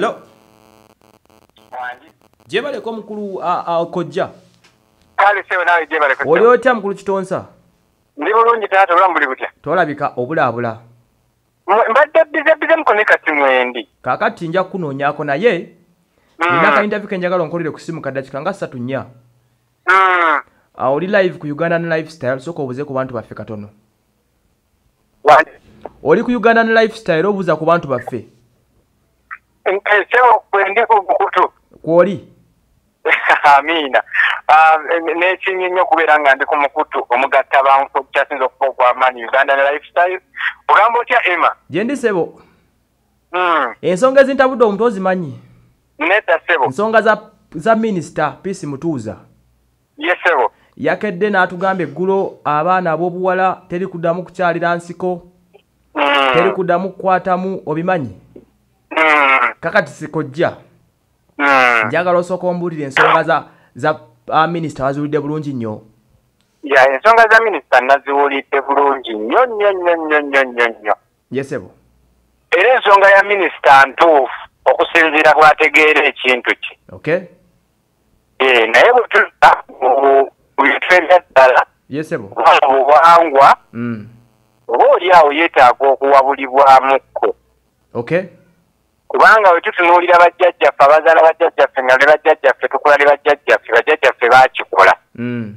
Hello. Jebaleko mukulu akojja. Kale sewe nawe jebaleko. Oli otya mukulu kitonsa? Ndi bulungi taata olwa mbuli butya. Tolabika obulaabula. Mbadde bize bize mukone kasimu endi. Kaakati nja kunoonyaako naye nina ka interview ke njagala onkolere ku simu kaddakika nga ssatu nnya. Mm. Oli live ku Ugandan Lifestyle sooka obuze ku bantu baffe katono. Wanje. Oli ku Ugandan Lifestyle obuuza ku bantu baffe. Sewe kwendi ku bukutu. Kwoli? Amiina. Neekinye nnyo okubeera nga ndi ku mukutu omugatta banfu kyasinza okuba okwamaanyi Uganda Lifestyle. Ogamba otya Emma? Gye ndi sebo. Mm. Ensonga ezintabudde omuntu ozimanyi. Nedda sebo. Ensonga za za minisita Peace Mutuuza. Ye sebo. Yakedde n'atugamba eggulo abaana ab'obuwala teri kuddamu kukyalira nsiko. Mm. Teri kuddamu kukwatamu obimanyi. Mm. Kakati sikojja. Mm. Njagala osooka ombuulire ensonga za za uh, minisita waziwulidde bulungi nnyo. Ya ensonga za minisita naziwulidde bulungi nnyo nnyo nnyo nnyo nnyo nnyo nnyo. Yesebo. era ensonga ya minisita ntuufu okusinziira bw'ategeera ekintu kye Okay? Eh, naye bwe tuta mu bintu ebyaddala Yesebo. kuba mu buwangwa Mm. oba oli awo yeetaaga okuwabulibwamukko Okay? Kubanga we tutunuulira bajjajjaffe abazaala bajjajjaffe nga ne bajjajjaffe tukula ne bajjajjaffe bajjajjaffe baakikola Mm.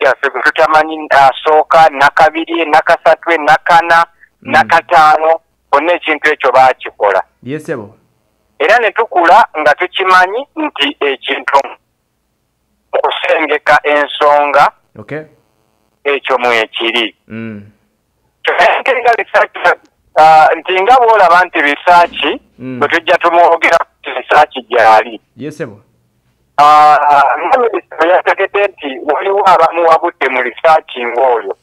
jaffe gwe tutamanyi asooka nakabiri nakasatu nakana Mm. nakataano bonna ekintu ekyo baakikola Yesebo. era ne tukula nga tukimanyi nti ekintu okusengeka ensonga Okay? ekyo mwekiri Mm. ah, nti nga bwolaba nti risaaki bwetujja bwe tujja tumwogera nti risaaki gyali. Ah, nga minisita yategedde nti waliwo abamuwabudde mu risaaki ng'oyo.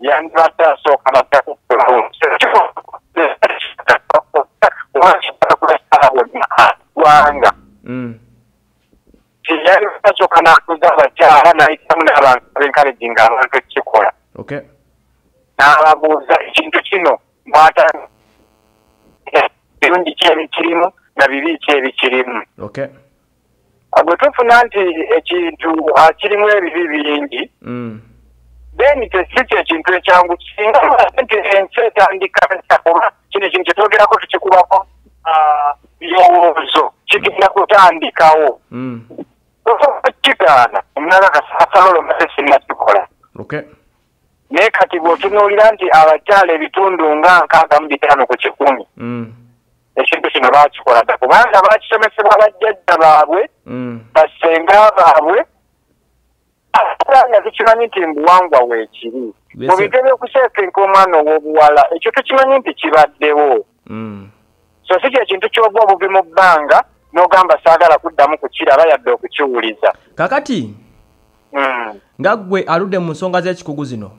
Yandibadde asooka ggwanga Mm. tiyali asooka n'akuza abakyala n'ayitamu n'abantu abenkaleginga abantu ekikola kino mwata birungi ki ebikirimu na bibi ki ebikirimu Okay? bwe tufuna nti ekintu ah, kirimu ebibi bingi Mm. then tesi kyo ekintu ekyangu singa nti ensi etandika kuba kino ekintu kyetwogerako tukikubako ah, birowoozo kigenda kutandikawo Mm. kigaana omulala kasasalolo mase sinnakikola Okay? Naye kati bw'otunuulira nti abakyala ebitundu nga nkaaga mu bitaano ku kikumi Mm. ekintu kino baakikola dda kubanga baakisomesebwa bajjajja baabwe Mm. basenga baabwe ate nga tukimanyi nti mbuwangwa weekiri mu bintu ebyokuseekenka omwana ow'obuwala ekyo tukimanyi nti kibaddewo Mm. so si kye kintu ky'oba obubi mu bbanga n'ogamba saagala kuddamu kukiraba yadde okukiwuliza Kakati nga ggwe aludde mu nsonga z'ekikugu zino.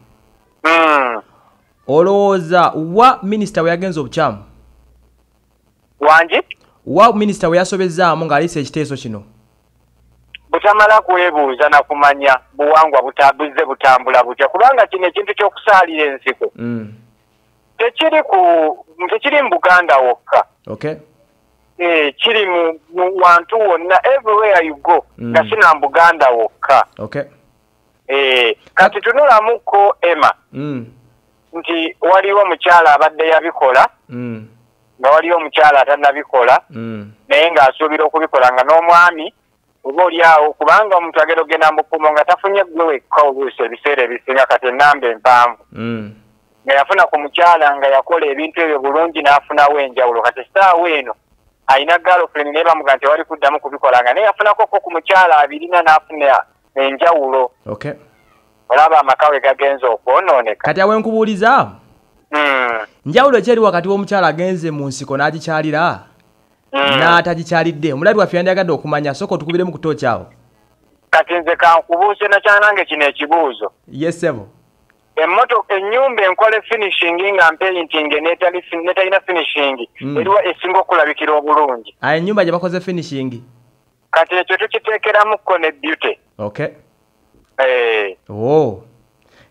Olowooza wa minisita we yagenza obukyamu wangi wa minisita we yasobezzaamu ng'aliisa ekiteeso kino butamala kwebuuza na kumanya buwangwa butabuzze butambula butya kubanga kino ekintu ky'okusaalira ensiko Mm. tekiri ku tekiri mu buganda wokka Okay? Eh, kiri mu wantu wonna everywhere you go Mm. nga sina mu buganda wokka Okay? Kati tunulamuko ema Mm. nti waliwo omukyala abadde yabikola Mm. nga waliwo omukyala atannabikola Mm. naye ng'asuubira okubikola nga n'omwami oba oli awo kubanga omuntu agenda okgenda mu bukumo nga tafunye gwe wekka oluusi ebiseera ebisinga kati ennamba empanvu Mm. nga yafuna ku mukyala nga yakola ebintu ebyo bulungi n'afunawo enjawulo kati essaawa eno alina galofrend naye bamuga nti wali kuddamu kubikolanga naye yafunakoko ku mukyala abirina n'afuna enjawulo. Okay? olaba amaka we gagenza okwonooneka. Kati awe nkubuuliza? Mm, njawulo ekyeri wakati w'omukyala agenze mu nsiko n'agikyalira? Mm. n'atagikyalidde? Omulabi waffe yandiyagadde okumanya sooka otukubiremu ku tooki awo. Kati nze kankubuuse nakyanange kino ekibuuzo. Yesebo emmotoka ennyumba enkola finishing nga mpeyinting netali fin- netalina finishing Mm. eriwa esinga okulabikira obulungi. Ayo ennyumba gye bakoze finishing kati ekyo tukiteekeramukko ne beauty. Okay Eh, oh.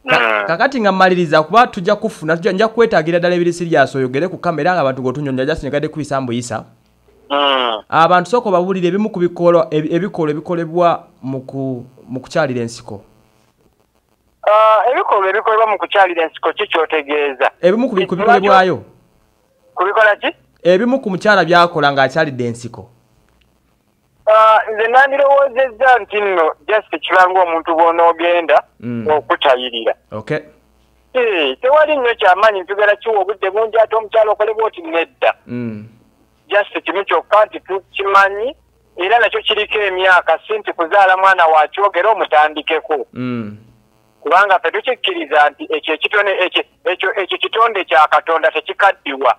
Ka- kakati nga mmaliriza kuba tujja kufuna nja kwetaagira ddala ebiri sirias oyogere ku kamera nga abantu gotunyonja jasi negadde kubisa mbuyisa. Mm. abantu sooka obabuulire ebimu ku bikolwa ebi- ebikolwa ebikolebwa mu ku- mu kukyalira ensiko. Ah, ebikolwa ebikolebwa mu kukyalira ensiko ki kyotegeeza? Ebimu ku bi- ku bikolebwayo kubikola ki? Ebimu ku mukyala byakola ng'akyalidde ensiko nze nandirowoozezza nti nno just kibanga omuntu bw'onoogenda Mm. okutayirira okay tewali nnyo kyamaanyi ntugera kiwa obudde bungi ate omukyalo okolebwa oti nedda Mm. just kimu kyokka nti tukimanyi era nakyo kiriko emyaka si nti kuzaala mwana wakyogera omutandikeko Mm. kubanga ffe tukikkiriza nti ekyo ekyo ekyo kitonde kya katonda tekikaddiwa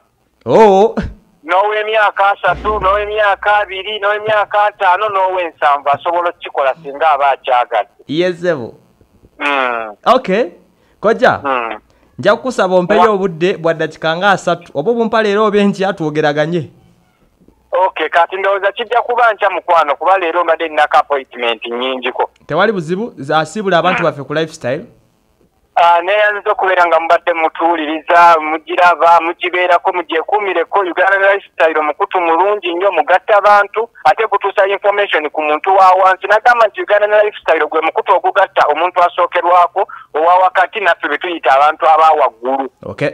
oo n'ow'emyaka asatu n'ow'emyaka abiri n'ow'emyaka ataano n'ow'ensanvu asobola okukikola singa aba akyagadde yezebo Mm, okay kojja mm. nja kukusaba ompeyo obudde bwa ddakiika nga asatu. Oba obumpa leero oba enkya twogeraganye okay kati ndowooza kijja kuba nkya mukwano kuba leero mbadde nnako appointment nnyingiko tewali buzibu asiibula abantu baffe ku lifestyle Ah, neeyanza okubeera nga mubadde mutuwuliriza mugiraba mugibeerako mugyekuumireko uganda lifestyle omukutu mulungi nnyo mugatta abantu ate gutuusa information ku muntu wa wansi. Nagamba nti uganda lifestyle gwe mukutu ogugatta omuntu asookerwako owa wakati naffe be tuyita abantu aba waggulu. Okay.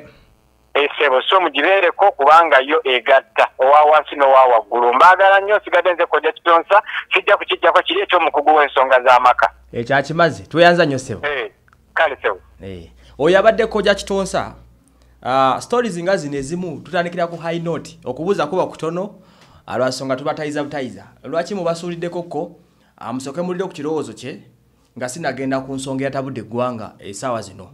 Esebo so mugibeereko kubanga yo egatta owa wansi n'owa waggulu. Mbaagala nnyo nsigadde nze koja kitonsa kijja kukijjako kiri ekyomukugu w'ensonga z'amaka ekyakimazi tweyanza nnyo sebo Eh, kale sebo Eh, oyo abadde koja kitonsa. Uh, stories nga zino ezimu tutandikira ku high note okubuuza kuba kutono ah, lwansonga tubatayiza butayiza. Lwaki mubasuuliddeko ko ah, musooke mulire ku kirowoozo kye nga sinagenda ku nsonga eyatabudde eggwanga esaawa zino.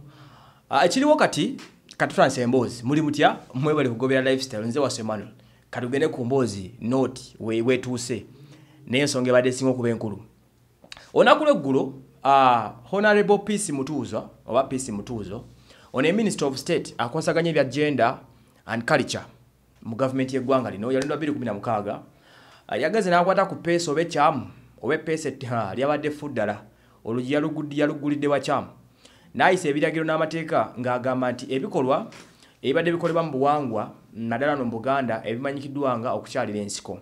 Ah, ekiriwo kati katutandisa emboozi. Muli mutya? Mwebale kugobera lifestyle. Nze wase manuel katugende ku mboozi note we- wetuuse. Naye ensonga ebadde esinga okuba enkulu. Olunaku lweggulo uh, honorable peace mutuuzo oba peace mutuuzo ono minister of state akonsaganya ebya gender and culture mu gavumenti y'eggwanga lino yalindwa 216 uh, yagaze n'akwata ku peesi oba ekyamu oba epeesi etta lyabadde ffu ddala olugi yaluguddi yaluggulidde wakyamu n'ayisa ebiragiro n'amateeka ng'agamba nti ebikolwa ebibadde bikolebwa mu buwangwa naddala no mu buganda ebimanyikiddwa nga okukyalira ensiko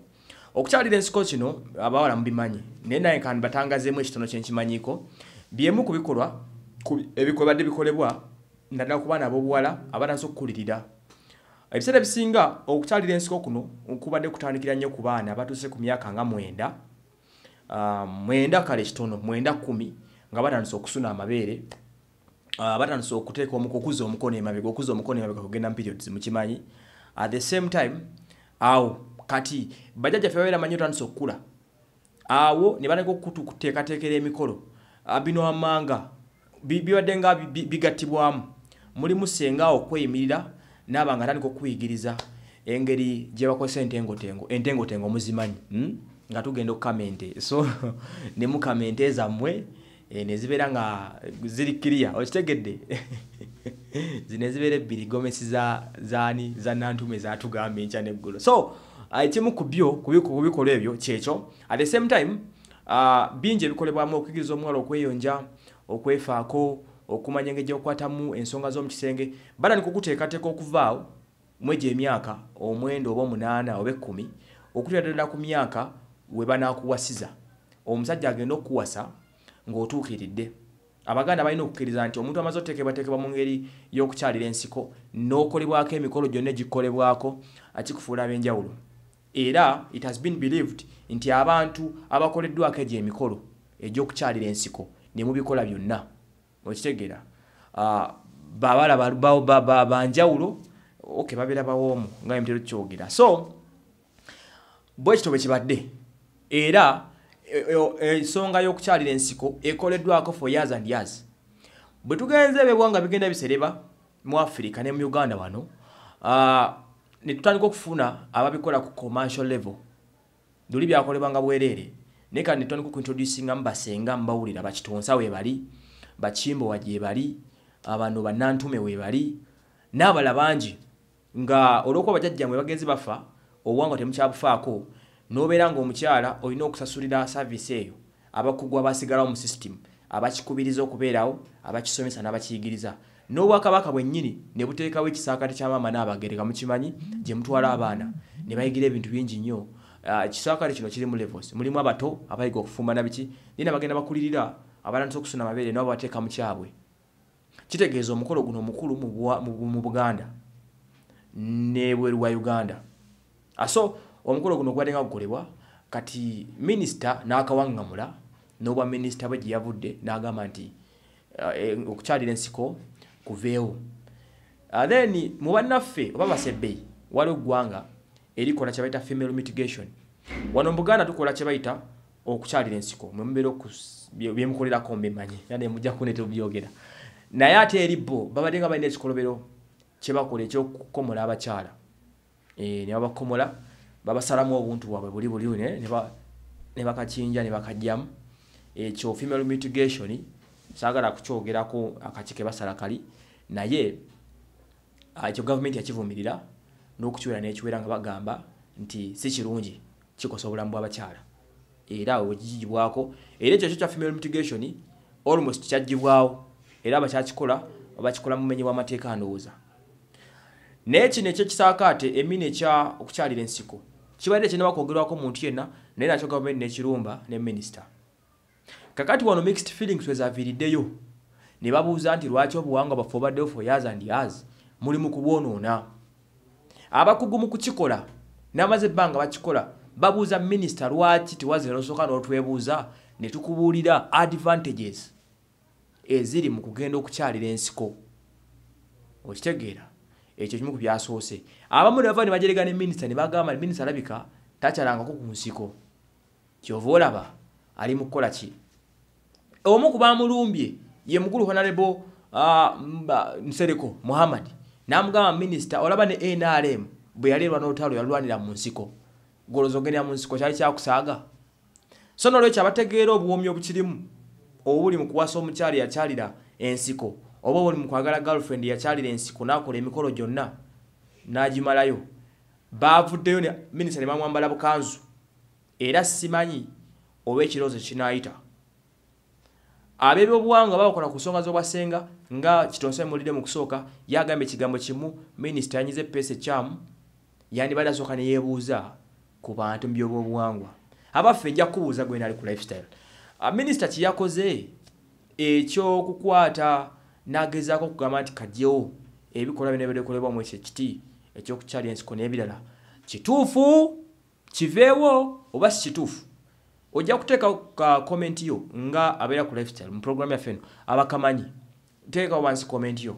okukyalira ensiko kino abawala mubimanyi. Naye naye kandi batangazeemu ekitono kyenkimanyiko byemu ku bikolwa ebibadde bikolebwa naddala ku baana ab'obuwala abatansa okukulirira. Ebiseera ebisinga okukyalira ensiko kuno kubadde kutandikira nnyo ku baana abatuuse ku myaka nga mwenda. Ah, mwenda kale kitono mwenda kumi nga batandise okusuna amabeere. Ah, batandise okuteeka okuza omukono emabega okuza omukono emabega kugenda mu periods mukimanyi. At the same time awo kati bajjajjaffe babeera manyi otandise okukula. Awo ne batandika okuteekateekera emikolo. Ah, bino amanga bi- bibadde nga bi- bi- bigattibwamu. Mulimu senga okweyimirira naaba nga atandika okuyigiriza engeri gye bakozesa entengotengo entengotengo muzimanyi hmm? nga tugenda okukama ente. So ne mukama ente zammwe eh, ne zibeera nga ziri kiriya okitegedde? Zino ezibeera ebbiri gomesi za zaani za nantume zatugamba enkya neggulo. So ekimu ku byo ku biko- ku bikolwa ebyo kyekyo. At the same time ah, bingi ebikolebwamu okuyigiriza omuwala okweyonja okwefaako okumanya engeri gyokukwatamu ensonga z'omu kisenge batandika okuteekateeka okuvaawo mwegyo emyaka omwenda oba omunaana oba ekkumi okutuuka ddala ku myaka we banaakuwasiza. Omusajja agenda okukuwasa ng'otuukiridde. Abaganda balina okukkiriza nti omuntu amaze oteekebwateekebwa mu ngeri y'okukyalira ensiko n'okolebwako emikolo gyonna egikolebwako akikufuula ab'enjawulo era it has been believed nti abantu abakoleddwako egyo emikolo egy'okukyalira ensiko ne mubikola byonna. Okitegeera? Ah, babala ba- ba- ba- ba- banjawulo okay babeera bawoomu nga emutero kyogera so bwe kityo bwe kibadde era e- e- ensonga y'okukyalira ensiko ekoleddwako for years and years. Bwe tugenze ebyebwanga bigenda bisereba mu afirika ne mu uganda wano ah, ne tutandika okufuna ababikola ku commercial level. Luli byakolebwanga bwereere naye kati netutandika okuintroducingamu basenga mubawulira bakitonsa weebali bakimbo wagye bali abano bannantume weebali n'abala bangi. Nga olw'okuba bajjajjamwe bagenzi bafa obuwangwa temukyabufaako n'obeera ng'omukyala olina okusasulira saaviisi eyo abakugu abasigalawo mu system abakikubiriza okubeerawo abakisomesa n'abakiyigiriza n'obwakabaka bwennyini ne buteekawo ekisaakate kya maama n'abagereka mukimanyi gye mutwala abaana. Ne bayigira ebintu bingi nnyo. Ah, ekisaakate kino kirimu levels. Mulimu abato abayiga okufumba nabiki naye nabagenda bakulirira abalantisa okusuna amabeere nabo bateeka mu kyabwe. Kitegeeza omukolo guno omukulu mu buganda nebweru wa uganda. Aso omukolo guno gwadde nga gukolebwa kati minisita n'akawaŋŋamula n'obwa minisita bwe gye yavudde n'agamba nti eh, okukyalira ensiko kuveewo uh, then mu bannaffe oba basebbeyi waliwo eggwanga erikola kye bayita female mitigation. Wano mu buganda tukola kye bayita okukyalira ensiko mwe mubeera okus- bye- byemukolerako mbimanyi yane mujja kunete byogera naye ate eri bo babadde nga balina ekikolobero kyebakola ekyokukomola abakyala. Eh, ne babakomola babasalamu obuntu bwabwe buli buli ne bakakinja ne bakajjamu ekyo female mitigation saagala kukyogerako akaki ke basala kali naye ah, ekyo gavumenti yakivumirira n'okukiwera n'ekiwera nga bagamba nti si kirungi kikosa obulamu bw'abakyala. Era wekigibwako era ekyo kyo kya female mitigation almost kyagibwawo era abakyakikola bakikola mu menye bw'amateeka ndowooza naye kino ekyekisaakaate emina ekya okukyalira ensiko kibadde kyendaba kwogerwako muntu yenna naye nakyo gavumenti nekirumba ne minisita kakati wano mixed feelings wezaviiriddeyo ne babuuza nti lwaki obuwangwa baffe obaddewo for years and years muli mu kubwonoona. Abakugu mu kukikola n'amaze ebbanga bakikola babuuza minisita lwaki tewazira nosooka n'otwebuuza ne tukubuulira advantages eziri mu kugenda okukyalira ensiko? Okitegeera ekyo kimu ku byasoose. Abamu ne bava ne bajerega ne minisita ne bagamba minisita alabika takyalangako ku nsiko. Kyova olaba ali mu kukola ki omu ku bamulumbye ye mukulu honorable uh, nsereko muhammad namugamba minisita olaba ne nrm bwe yaleerwa n'olutalo yalwanira mu nsiko. Goloza ogendera mu nsiko kyali kyakusaaga. So nolwekyo abategeera obuwomi obukirimu obuli mu kuwasa omukyali yakyalira ensiko oba obuli mu kwagala girlfriend yakyalira ensiko n'akola emikolo gyonna n'agimalayo baavuddeyo ne minisita ne bamwambala bukanzu. Era simanyi oba ekirowoozo kinaayita ab'ebyobuwangwa babakola ku nsonga z'obwasenga nga kitonsa mulire mu kusooka yagamba ekigambo kimu minisita yanyiza epeesa ekyamu yandibadde asooka ne yeebuuza ku bantu mu byobwobuwangwa abaffe ejja kubuuza gwena ali ku lifestyle. Ah, minisita kyeyakoze ekyokukwata n'agezaako okugamba nti kajjewo ebikolwa bino ebirekolebwa mu ekyo ekiti ekyokukyalya ensiko n'ebirala kituufu kiveewo oba si kituufu ojja kuteeka ka komenti yo nga abeera ku lifestyle mu programu yaffe eno abakamanyi. Teekawo wansi komenti yo.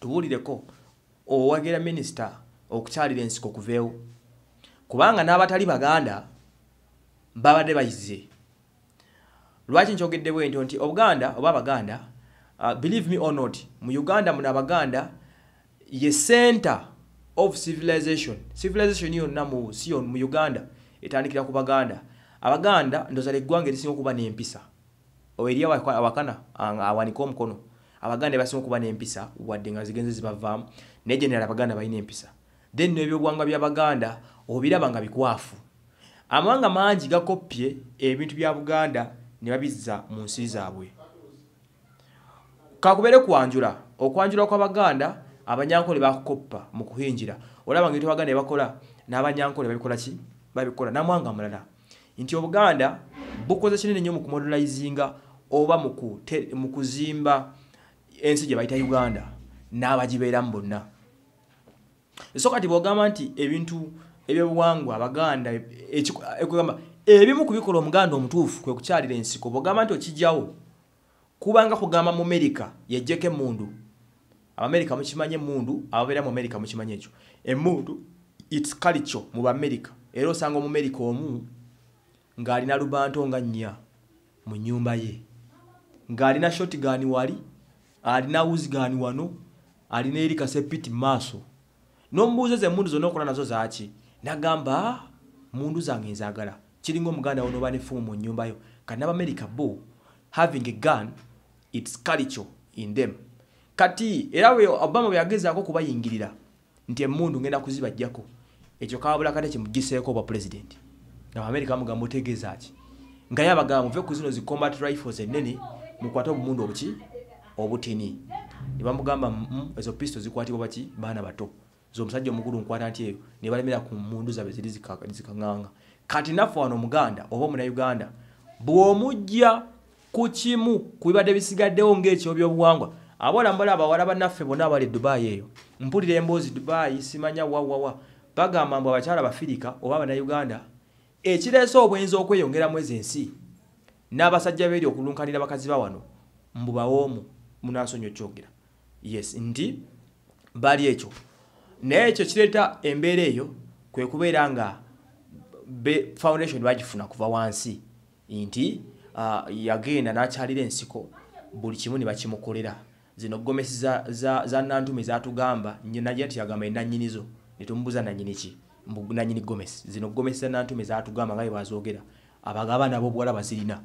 Tubuulireko owagira minisita okukyalira ensiko kuveewo kubanga n'abatali baganda babadde bayize lwaki nkyogedde bwe ntyo nti obuganda oba abaganda uh, believe me or not mu uganda muno abaganda ye center of civilization. Civilization yonna mu si mu uganda etandikira ku baganda abaganda ndoza leggwanga erisinga okuba n'empisa. Eri awa- awakana awanika omukono. Abaganda basinga okuba n'empisa wadde nga zigenze zibavaamu naye general abaganda balina empisa. Then n'ebyobuwangwa by'abaganda obiraba nga bikwafu. Amawanga mangi gakoppye ebintu bya buganda ne babizza mu nsi zaabwe. Kakubere kwanjula. Okwanjula kw'abaganda abanyankole bakukoppa mu kuhinjira olaba ngeri abaganda bakola n'abanyankole babikola ki? Babikola. Namwanga mulala nti obuganda bukoze kinene nnyo mu kumodernalizinga oba mu kuzimba ensi gye bayita uganda n'abagibeeramu bonna. So kati bwogamba nti ebintu ebyobuwangwa abaganda ekugamba ebimu ku bikola omuganda omutuufu kwe kukyalira ensiko bwogamba nti okijjawo kubanga kugamba mu amerika yejjeko emundu abamerika mukimanyi emundu ababeera mu amerika mukimanyi ekyo. Emundu its culture mu bamerika era osanga omumerika omu ng'alina lubanto nga nnya mu nnyumba ye. Ng'alina shotgani wali alina wuzigani wano alina eri kasepiti mu maaso. N'omubuuza ze emundu zonna okola nazo zaaki nagamba "Ah, mundu zange nzaagala. Kiringa omuganda wo noba nefumu mu nnyumba yo. Kati n'abamerika bo having a gun its culture in them. Kati era obama bwe yagezaako okubayingirira nti emundu ngenda kuzibajjako ekyo kabula kate kimugiseeko obwa pulezidenti abamerika bamugamba otegeeza ki? Nga yabagamba muve ku zino zi combat rifles ennene mukwate obumundu obuki obutini. Ne bamugamba "Mm, ezo pisto zikwatibwa baki? Baana bato. Zomusajja omukulu nkwata nti eyo ne balemera ku mundu zabe ziri zika- zikaŋŋanga. Kati naffe wano omuganda oba omunauganda bw'omujja ku kimu ku bibadde bisigaddewo ng'ekyobyobuwangwa abaolambala abawala bannaffe bonna abali e dubaayi eyo mpulira emboozi dubaayi simanya wawawa bagamba mbu abakyala bafirika oba abanauganda ekireese obwenzi okweyongeramu ezo ensi n'abasajja beeri okulunkanira bakazi ba wano mbu bawoomu munansonyi okyogera. Yes nti bali ekyo. Naye ekyo kireeta embeera eyo kwe kubeera nga foundation bagifuna kuva wansi. Nti yagenda n'akyalira ensiko buli kimu ne bakimukolera. Zino gomesi za, nantume zatugamba naye nti yagamba enanyinizo netumubuza nanyini ki nanyini gomesi zino gomesi za nantume zatugamba nga bwe bazogera abagaba nabo bwala bazirina.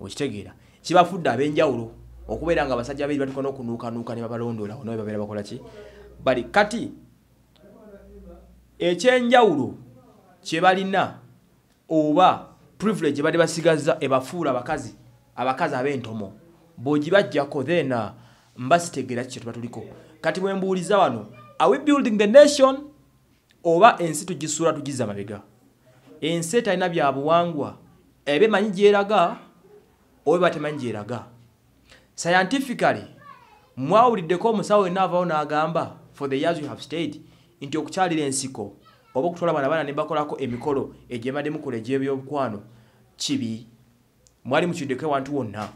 Okitegeera. Kibafudde ab'enjawulo okubeera nga abasajja babiri batuka n'okunuukanuuka ne babalondoola ono babeera bakola ki? Bali kati ekyenjawulo kye balina oba privilege gye badde basigaza ebafuula abakazi abakazi ab'entomo bw'ogibajjako then uh, mbasitegeera ki kye tuba tuliko? Kati bwe mbuuliza wano are we building the nation oba ensi tugisuula tugiza mabega. Ensi etalina byabuwangwa eba emanyi gyeraga oba eba temanyi gyeraga. Scientifically mwawuliddeko omusawo wenna avaawo n'agamba for the years you have stayed nti okukyalira ensiko oba okutwala bana baana ne bakolako emikolo egyembadde mukola egy'ebyobukwano kibi. Mwali mukiddeko ewantu wonna.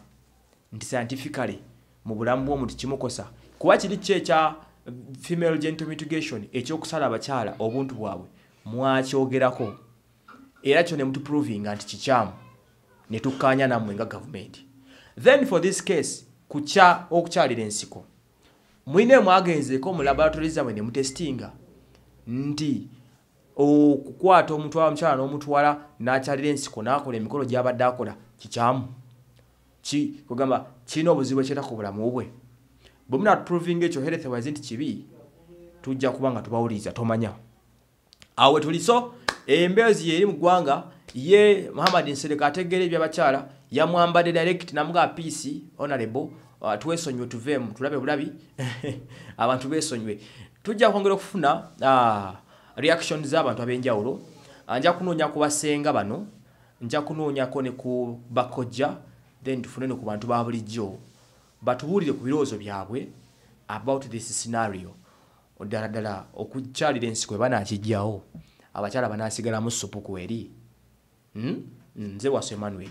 Nti scientifically mu bulamu bw'omuntu kimukosa. Kuba kiri ki ekya female gentle mitigation ekyokusala abakyala obuntu bwabwe mwakyogerako. Era kyo ne mutuprovinga nti kikyamu ne tukkaanya nammwe nga gavumenti. Then for this case kukya okukyalira ensiko mwine mwagenzeeko mu laboratory zammwe ne mutestinga nti okukwata omuntu omukyala n'omutwala n'akyalira ensiko n'akola emikolo gy'abadde akola kikyamu. Ki kugamba kirina obuzibu ekyeta ku bulamu bwe bwe munatuprovinga ekyo wise nti kibi tujja kuba nga tubawuliriza tomanya. Awe tuli so embeezi yeri mu ggwanga ye muhammad nsereka ategeera ebyabakyala yamwambadde direct namugaa peace honorable uh, twesonywe tuveemu tulabe bulabi abantu besonywe tujja kwongera okufuna uh, reaction z'abantu ab'enjawulo. Uh, nja kunoonya ku basenga bano nja kunoonyako ne ku bakojja then tufune ne ku bantu ba bulijjo batubuulire ku birowoozo byabwe about this scenario. Ddala ddala okukyalira ensiko ebanakijjawo abakyala banaasigalamu supu ku eri. Hmm? nze wasu emmanuel